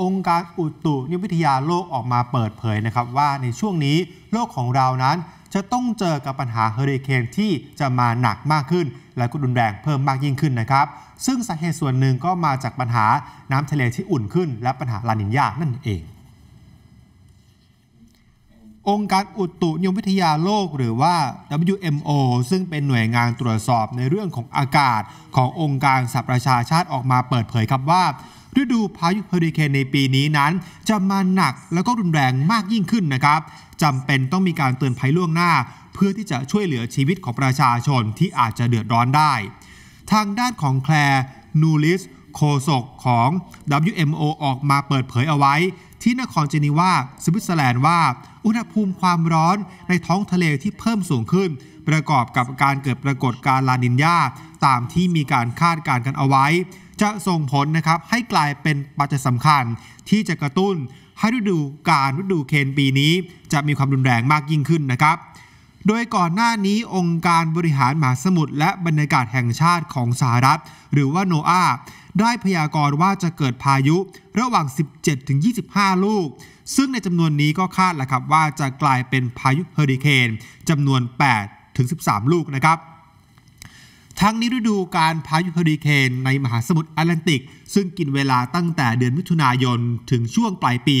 องค์การอุตุนิยมวิทยาโลกออกมาเปิดเผยนะครับว่าในช่วงนี้โลกของเรานั้น จะต้องเจอกับปัญหาเฮอริเคนที่จะมาหนักมากขึ้น และก็รุนแรงเพิ่มมากยิ่งขึ้นนะครับ ซึ่งสาเหตุส่วนหนึ่งก็มาจากปัญหาน้ำทะเลที่อุ่นขึ้น และปัญหาลานินยานั่นเององค์การอุตุนิยมวิทยาโลกหรือว่า WMO ซึ่งเป็นหน่วยงานตรวจสอบในเรื่องของอากาศขององค์การสหประชาชาติออกมาเปิดเผยครับว่า ฤดูพายุเฮอริเคนในปีนี้นั้น จะมาหนักแล้วก็รุนแรงมากยิ่งขึ้นนะครับจำเป็นต้องมีการเตือนภัยล่วงหน้า เพื่อที่จะช่วยเหลือชีวิตของประชาชนที่อาจจะเดือดร้อนได้ ทางด้านของแคลร์นูลลิสโฆษกของ WMO ออกมาเปิดเผยเอาไว้ ที่นครเจนีวาสวิตเซอร์แลนด์ว่า อุณหภูมิความร้อนในท้องทะเลที่เพิ่มสูงขึ้น ประกอบกับการเกิดปรากฏการณ์ลานินยาตามที่มีการคาดการณ์กันเอาไว้ จะส่งผลนะครับให้กลายเป็นปัจจัยสำคัญที่จะกระตุ้นให้ฤดูการฤดูเคนปีนี้ จะมีความรุนแรงมากยิ่งขึ้นนะครับ โดยก่อนหน้านี้องค์การบริหารมหาสมุทรและบรรยากาศแห่งชาติของสหรัฐ หรือว่าโนอาได้พยากรณ์ว่าจะเกิดพายุระหว่าง 17-25 ลูก ซึ่งในจำนวนนี้ก็คาดแหละครับว่าจะกลายเป็นพายุเฮอริเคนจำนวน 8-13 ลูกนะครับ ทั้งนี้ฤดูการพายุเฮอริเคนในมหาสมุทรแอตแลนติก ซึ่งกินเวลาตั้งแต่เดือนมิถุนายนถึงช่วงปลายปี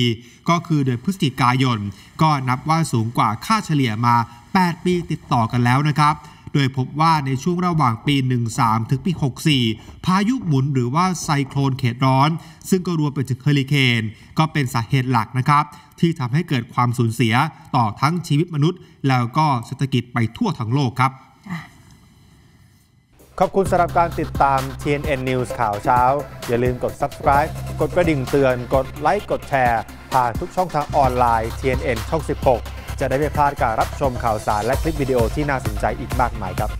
ก็คือเดือนพฤศจิกายน ก็นับว่าสูงกว่าค่าเฉลี่ยมา 8 ปีติดต่อกันแล้วนะครับโดยพบว่าในช่วงระหว่างปี 13 ถึงปี 64 พายุหมุนหรือว่าไซโคลนเขตร้อน ซึ่งก็รวมไปถึงเฮอริเคน ก็เป็นสาเหตุหลักนะครับ ที่ทำให้เกิดความสูญเสียต่อทั้งชีวิตมนุษย์ แล้วก็เศรษฐกิจไปทั่วทั้งโลกครับ ขอบคุณสำหรับการติดตาม TNN News ข่าวเช้า อย่าลืมกด subscribe กดกระดิ่งเตือน กดไลค์ กดแชร์ ผ่านทุกช่องทางออนไลน์ TNN ช่อง 16 จะได้ไม่พลาดการรับชมข่าวสารและคลิปวิดีโอที่น่าสนใจอีกมากมายครับ